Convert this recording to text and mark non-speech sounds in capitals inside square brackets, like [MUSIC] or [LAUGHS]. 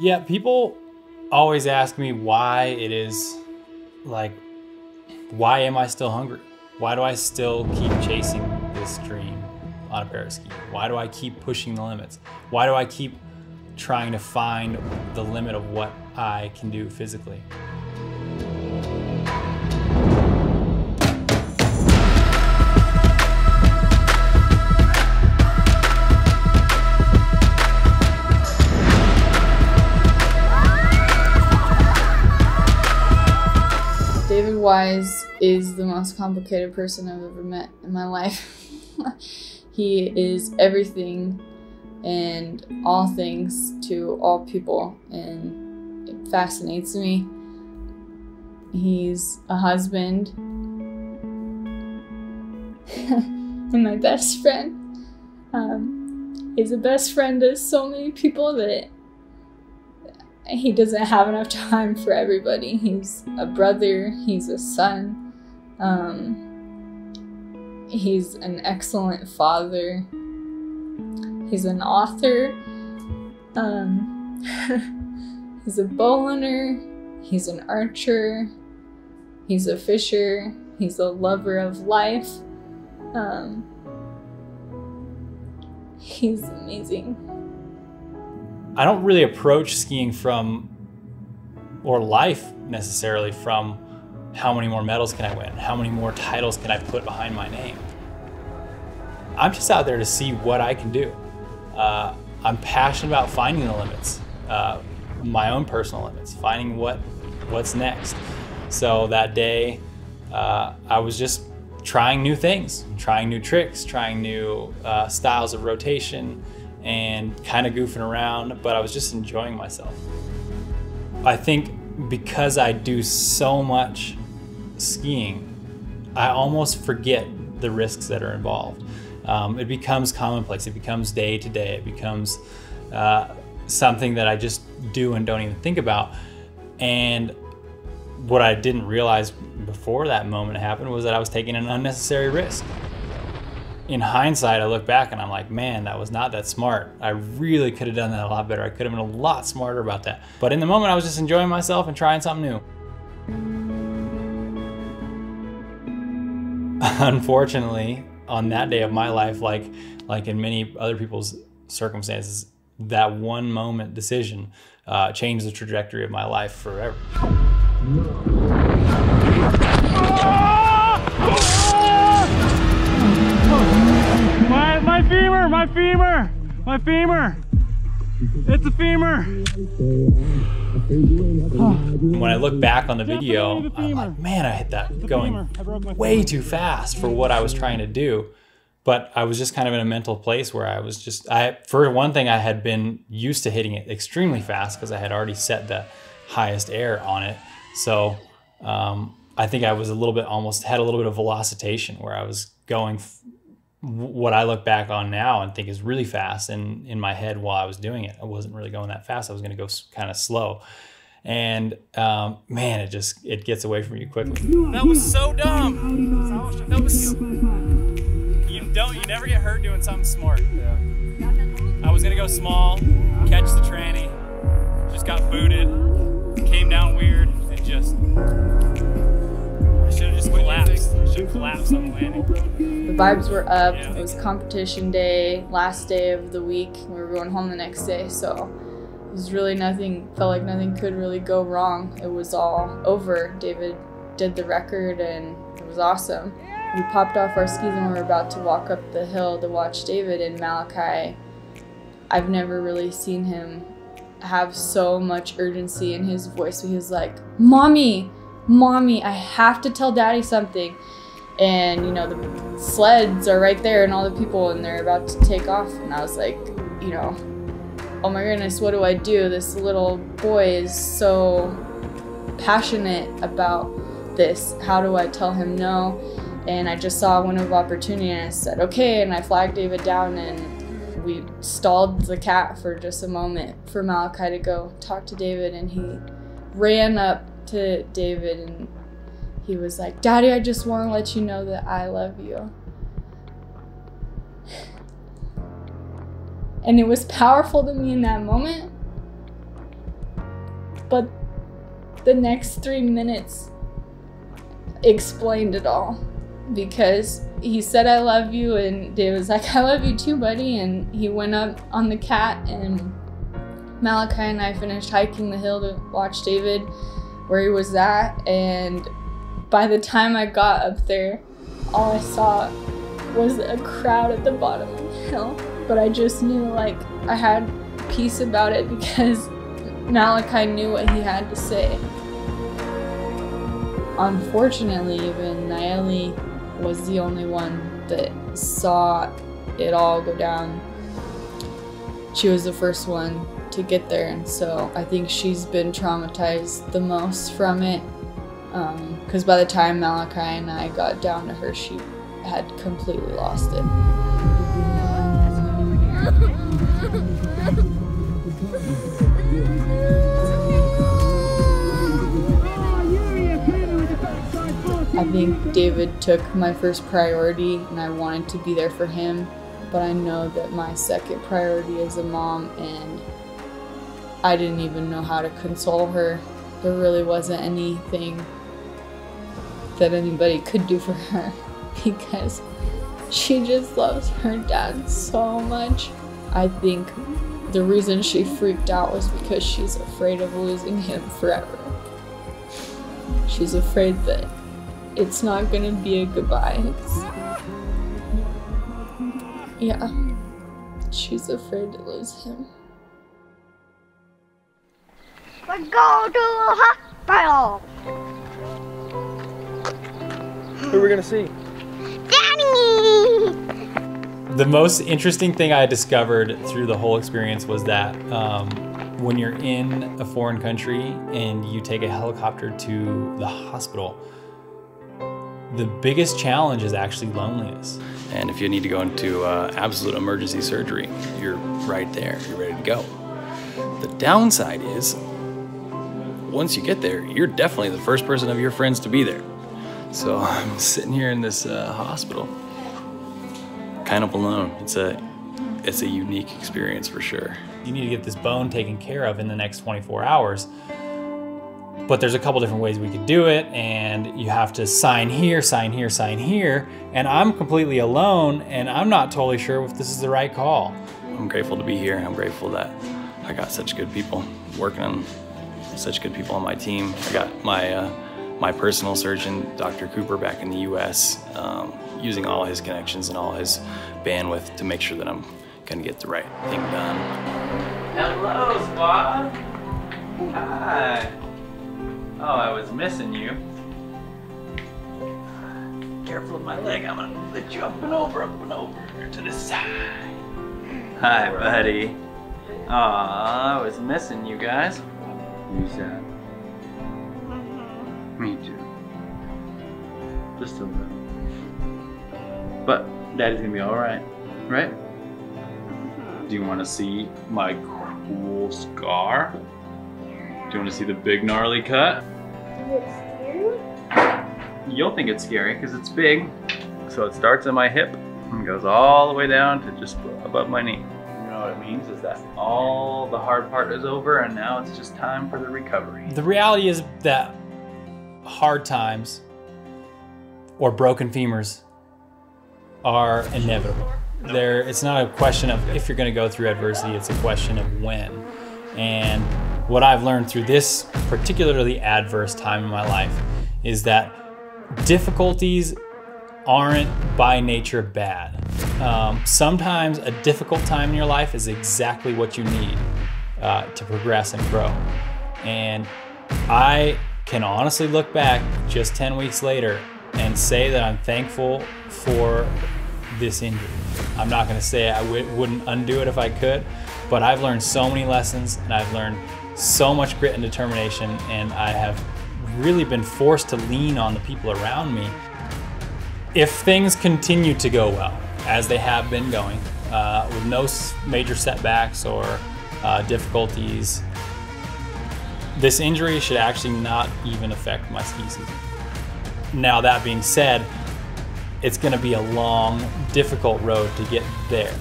Yeah, people always ask me why it is like, why am I still hungry? Why do I still keep chasing this dream on a paraski? Why do I keep pushing the limits? Why do I keep trying to find the limit of what I can do physically? Wise is the most complicated person I've ever met in my life. [LAUGHS] he is everything and all things to all people, and it fascinates me. He's a husband [LAUGHS] and my best friend. Um, he's a best friend to so many people that he doesn't have enough time for everybody. He's a brother, he's a son, um, he's an excellent father, he's an author, um, [LAUGHS] he's a bow hunter, he's an archer, he's a fisher, he's a lover of life. Um, he's amazing. I don't really approach skiing from, or life necessarily from, how many more medals can I win? How many more titles can I put behind my name? I'm just out there to see what I can do. Uh, I'm passionate about finding the limits, uh, my own personal limits, finding what what's next. So that day, uh, I was just trying new things, trying new tricks, trying new uh, styles of rotation, and kind of goofing around, but I was just enjoying myself. I think because I do so much skiing, I almost forget the risks that are involved. Um, it becomes commonplace, it becomes day to day, it becomes uh, something that I just do and don't even think about. And what I didn't realize before that moment happened was that I was taking an unnecessary risk in hindsight, I look back and I'm like, man, that was not that smart. I really could have done that a lot better. I could have been a lot smarter about that. But in the moment, I was just enjoying myself and trying something new. [LAUGHS] Unfortunately, on that day of my life, like like in many other people's circumstances, that one moment decision uh, changed the trajectory of my life forever. [LAUGHS] femur, my femur, my femur. It's a femur. When I look back on the video, I'm like, man, I hit that going way too fast for what I was trying to do. But I was just kind of in a mental place where I was just, I for one thing, I had been used to hitting it extremely fast because I had already set the highest air on it. So um, I think I was a little bit almost had a little bit of velocitation where I was going what I look back on now and think is really fast. And in my head, while I was doing it, I wasn't really going that fast. I was going to go kind of slow. And um, man, it just it gets away from you quickly. That was so dumb. That was. You don't. You never get hurt doing something smart. Yeah. I was gonna go small, catch the tranny, just got booted, came down weird, and just. I should have just collapsed. I should collapsed on the landing. The vibes were up. It was competition day, last day of the week. We were going home the next day, so it was really nothing. Felt like nothing could really go wrong. It was all over. David did the record, and it was awesome. We popped off our skis and we were about to walk up the hill to watch David and Malachi. I've never really seen him have so much urgency in his voice. He was like, "Mommy, mommy, I have to tell daddy something." And you know, the sleds are right there and all the people and they're about to take off and I was like, you know, oh my goodness, what do I do? This little boy is so passionate about this. How do I tell him no? And I just saw a window of opportunity and I said, okay, and I flagged David down and we stalled the cat for just a moment for Malachi to go talk to David and he ran up to David and he was like, Daddy, I just want to let you know that I love you. And it was powerful to me in that moment But the next three minutes explained it all because he said I love you and David was like [LAUGHS] I love you too buddy and he went up on the cat and Malachi and I finished hiking the hill to watch David where he was at and by the time I got up there all I saw was a crowd at the bottom of the hill but I just knew like I had peace about it [LAUGHS] because Malachi knew what he had to say unfortunately even Nayeli was the only one that saw it all go down. She was the first one to get there, and so I think she's been traumatized the most from it. Because um, by the time Malachi and I got down to her, she had completely lost it. I think David took my first priority and I wanted to be there for him, but I know that my second priority is a mom and I didn't even know how to console her. There really wasn't anything that anybody could do for her [LAUGHS] because she just loves her dad so much. I think the reason she freaked out was because she's afraid of losing him forever. She's afraid that it's not gonna be a goodbye. It's, yeah. She's afraid to lose him. Let's go to the hospital. Who are we gonna see? Daddy! The most interesting thing I discovered through the whole experience was that um, when you're in a foreign country and you take a helicopter to the hospital, the biggest challenge is actually loneliness. And if you need to go into uh, absolute emergency surgery, you're right there, you're ready to go. The downside is, once you get there, you're definitely the first person of your friends to be there. So [LAUGHS] I'm sitting here in this uh, hospital, kind of alone. It's a, it's a unique experience for sure. You need to get this bone taken care of in the next 24 hours. But there's a couple different ways we could do it and you have to sign here sign here sign here. And i'm completely alone and i'm not totally sure if this is the right call. I'm grateful to be here i'm grateful that i got such good people working on such good people on my team. I got my uh, my personal surgeon dr cooper back in the us um, using all his connections and all his bandwidth to make sure that i'm gonna get the right thing done hello squad hi Oh, I was missing you. Careful of my leg. I'm gonna lift you up and over, up and over to the side. Hi, buddy. Aw, I was missing you guys. You Just a little. But Daddy's gonna be alright, right? Do you want to see my cool scar? Do you want to see the big gnarly cut? You'll think it's scary because it's big. So it starts at my hip and goes all the way down to just above my knee. You know what it means is that all the hard part is over and now it's just time for the recovery. The reality is that hard times or broken femurs are inevitable. There, it's not a question of if you're going to go through adversity, it's a question of when. And what I've learned through this particularly adverse time in my life is that difficulties aren't by nature bad. Um, sometimes a difficult time in your life is exactly what you need uh, to progress and grow. And I can honestly look back just 10 weeks later and say that I'm thankful for this injury. I'm not going to say I w- wouldn't undo it if I could, but I've learned so many lessons and I've learned so much grit and determination, and I have really been forced to lean on the people around me. If things continue to go well, as they have been going, uh, with no major setbacks or uh, difficulties, this injury should actually not even affect my ski season. Now, that being said, it's going to be a long, difficult road to get there.